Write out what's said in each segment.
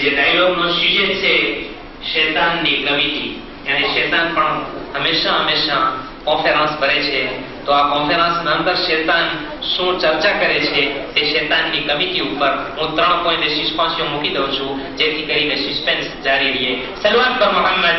જે ડાયલોગનો સુજેટ છે, શેતાનની કમિટી અને શેતાન પણ હંમેશા હંમેશા કોન્ફરન્સ ભરે છે. તો આ કોન્ફરન્સના અંદર શેતાન શું ચર્ચા કરે છે, તે શેતાનની કમિટી ઉપર હું ત્રણ પોઈન્ટ સિસ્પેન્સિયો મૂકી દઉં છું, જેથી કરીને સસ્પેન્સ જારી રહે સલવાત પર મોહમ્મદ.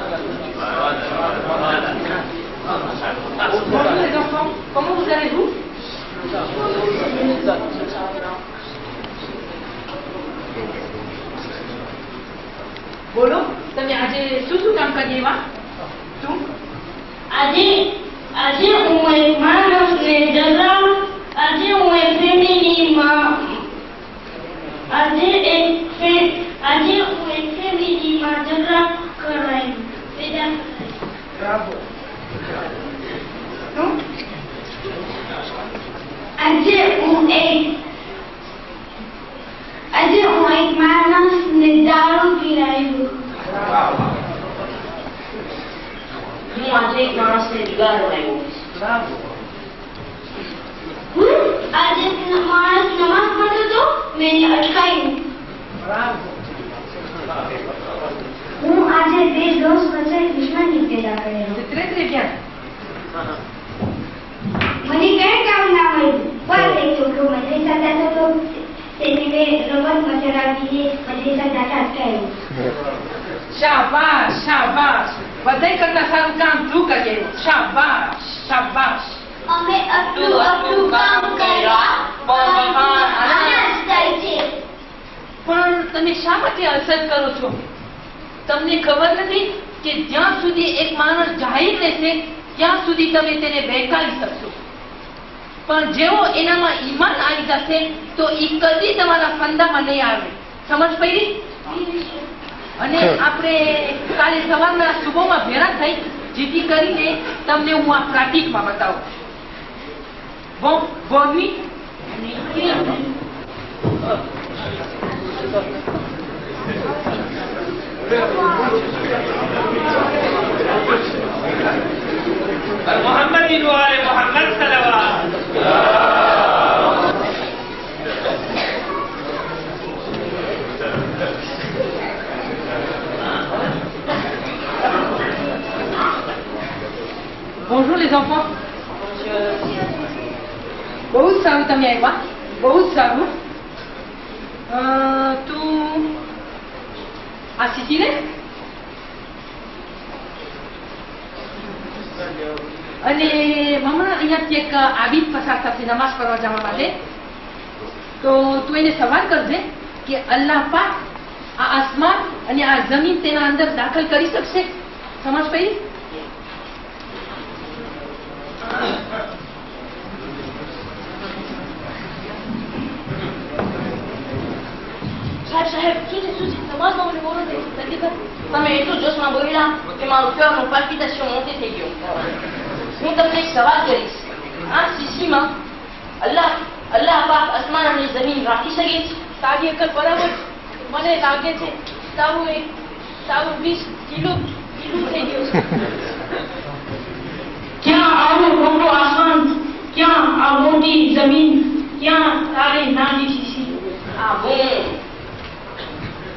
આજે શું શું કામ કરી એવા શું આજે આજે હું એક માણસને જરા આજે હું એક ફેમિલીમાં આજે એક ફે- આજે હું એક ફેમિલીમાં જરા કરાયું પેદા બ્રાવો શું આજે હું એક આજે હું એક માણસને દારૂ પીરાયું હું આજે એક માણસને જુગાર રમાયો હું આજે માણસ નમાઝ પડતો હતો મેં અટકાયું. હું આજે બે દોસ્ત વચ્ચે દુશ્મની પેદા કરેલો મને કઈ કામ ના મળ્યું. પણ એક છોકરો મજરી સાથે હતો તેને મેં રમતમાં ચડાવીને મજરી સાથે અટકાયું શાબાશ શાબાશ બધાય કરતા સારું કામ તું કરીએ શાબાશ શાબાશ અમે આટલું આટલું કામ કર્યા પણ આનંદ થાય છે પણ તમે શા માટે અસર કરો છો? તમને ખબર નથી કે જ્યાં સુધી એક માણસ જાહેર રહેશે ત્યાં સુધી તમે તેને બહેકાવી શકશો. પણ જેવો એનામાં ઈમાન આવી જશે તો એ કદી તમારા ફંદામાં નહીં આવે. સમજ પડી? અને આપણે કાલે સવારના શુભોમાં ભેરા થઈ જેથી કરીને તમને હું આ પ્રાતિકમાં બતાવું Mohammad Bonjour, les enfants. Bonjour. જ સારું તમે આવ્યા બહુ જ સારું tu આ અને હમણાં અહીંયાથી એક આબિદ પસાર થશે નમાઝ કરવા જવા માટે તો તું એને સવાલ કરજે કે અલ્લાહ પાક આ આસમાન અને આ જમીન તેના અંદર દાખલ કરી શકશે સમજ પડી સાહેબ સાહેબ શું છે શું છે સમાજમાં મને બોલો ને તકલીફ તમે એટલું જોશમાં બોલ્યા કે મારું કહેવાનું પાલ્પિટેશન મોટી થઈ ગયું હું તમને એક સવાલ કરીશ આ શીશીમાં અલ્લાહ અલ્લાહ પાક આસમાન અને જમીન રાખી શકે છે તારી અકલ બરાબર મને લાગે છે તારું એક તારું વીસ કિલો કિલો થઈ ગયું છે ક્યાં આવું મોટું આસમાન ક્યાં આ મોટી જમીન ક્યાં તારે નાની શીશી આ હું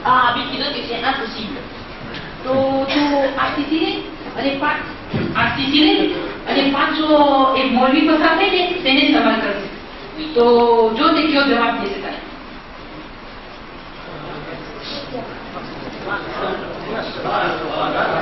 આ કે છે impossible. તો તું આ શીખી લે અને પાંચ આ શીખી લે અને પાછો એક મોરબી પસાર થઈ જાય તેને સવાલ કરશે તો જો તે કયો જવાબ દેશે તારે આ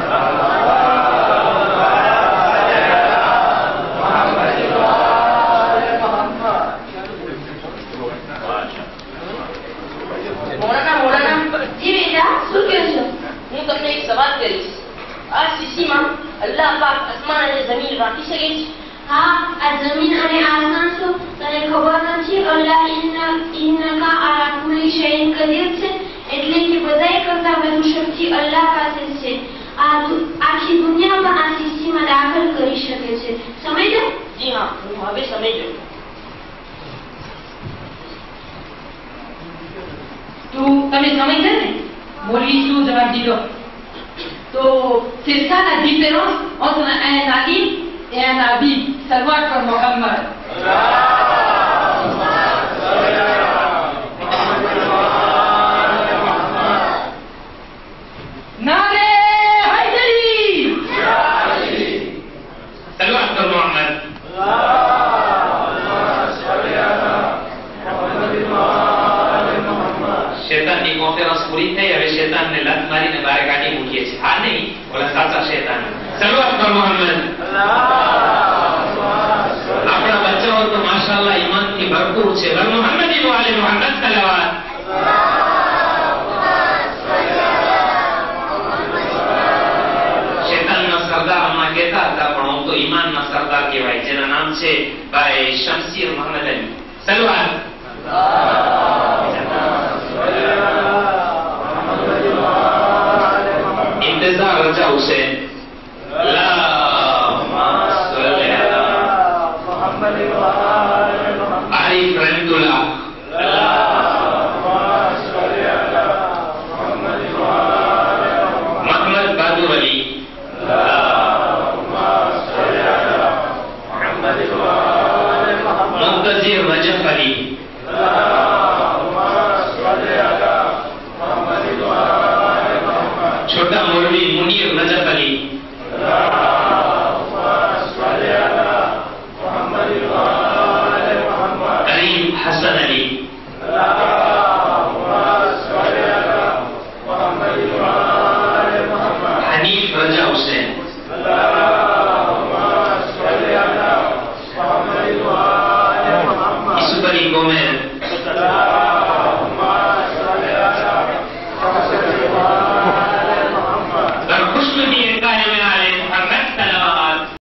આસમાન અને જમીન રાખી શકે છે હા આ જમીન અને આસમાન શું તને ખબર નથી અલ્લાહ ઇન્ના ઇન્નકા કુલ્લી શૈઇન કદીર છે એટલે કે બધાય કરતા વધુ શક્તિ અલ્લાહ પાસે છે આ આખી દુનિયામાં આ શીશીમાં દાખલ કરી શકે છે સમજો જી હા હું હવે સમજો તું તમે સમજ્યા ને બોલી શું જવાબ દીધો Donc, c'est ça la différence entre un ami et un habit, savoir comme Mohammed. સલવાત પર મોહમ્મદ આપણા બચ્ચાઓ તો માશાઅલ્લાહ ઈમાનથી ભરપૂર છે વલ મોહમ્મદી વાલે મોહમ્મદ સલવાત શેતાનના સરદાર હમણાં કહેતા હતા પણ હું તો ઈમાનના સરદાર કહેવાય જેના નામ છે ભાઈ શમશીર મોહમ્મદ અલી સલવાત इंतजार रजा हुसैन